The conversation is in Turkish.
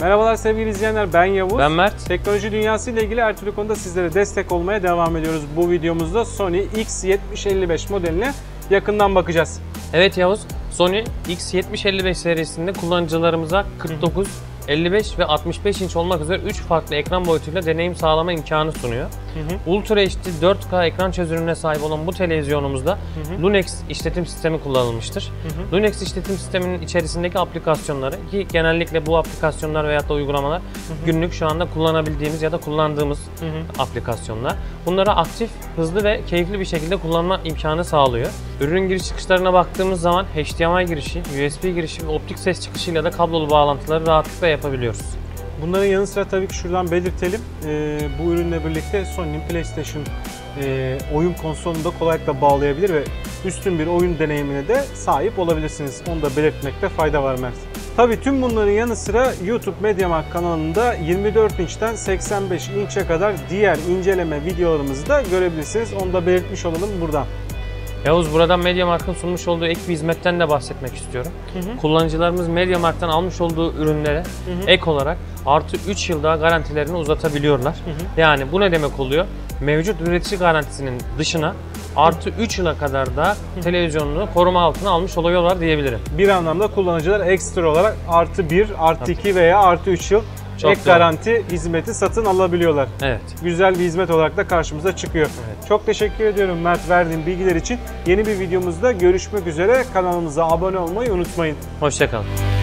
Merhabalar sevgili izleyenler ben Yavuz. Ben Mert. Teknoloji dünyası ile ilgili her türlü konuda sizlere destek olmaya devam ediyoruz. Bu videomuzda Sony X7055 modeline yakından bakacağız. Evet Yavuz, Sony X7055 serisinde kullanıcılarımıza 49, 55 ve 65 inç olmak üzere 3 farklı ekran boyutuyla deneyim sağlama imkanı sunuyor. Ultra HD 4K ekran çözünürlüğüne sahip olan bu televizyonumuzda Linux işletim sistemi kullanılmıştır. Linux işletim sisteminin içerisindeki aplikasyonları ki genellikle bu aplikasyonlar veyahut da uygulamalar günlük şu anda kullanabildiğimiz ya da kullandığımız aplikasyonlar. Bunları aktif, hızlı ve keyifli bir şekilde kullanma imkanı sağlıyor. Ürünün giriş çıkışlarına baktığımız zaman HDMI girişi, USB girişi ve optik ses çıkışıyla da kablolu bağlantıları rahatlıkla yapabiliyoruz. Bunların yanı sıra tabii ki şuradan belirtelim. Ee, bu ürünle birlikte Sony'nin PlayStation e, oyun konsolunu da kolaylıkla bağlayabilir ve üstün bir oyun deneyimine de sahip olabilirsiniz. Onu da belirtmekte fayda var Mert. Tabii tüm bunların yanı sıra YouTube MediaMarkt kanalında 24 inçten 85 inçe kadar diğer inceleme videolarımızı da görebilirsiniz. Onu da belirtmiş olalım buradan. Yavuz buradan MediaMarkt'ın sunmuş olduğu ek bir hizmetten de bahsetmek istiyorum. Kullanıcılarımız MediaMarkt'tan almış olduğu ürünlere ek olarak artı 3 yıl daha garantilerini uzatabiliyorlar. Yani bu ne demek oluyor? Mevcut üretici garantisinin dışına artı 3 yıla kadar da televizyonunu koruma altına almış oluyorlar diyebilirim. Bir anlamda kullanıcılar ekstra olarak artı 1, artı 2 veya artı 3 yıl Çok ek doğru. garanti hizmeti satın alabiliyorlar. Evet. Güzel bir hizmet olarak da karşımıza çıkıyor. Evet. Çok teşekkür ediyorum Mert verdiğin bilgiler için. Yeni bir videomuzda görüşmek üzere. Kanalımıza abone olmayı unutmayın. Hoşçakalın.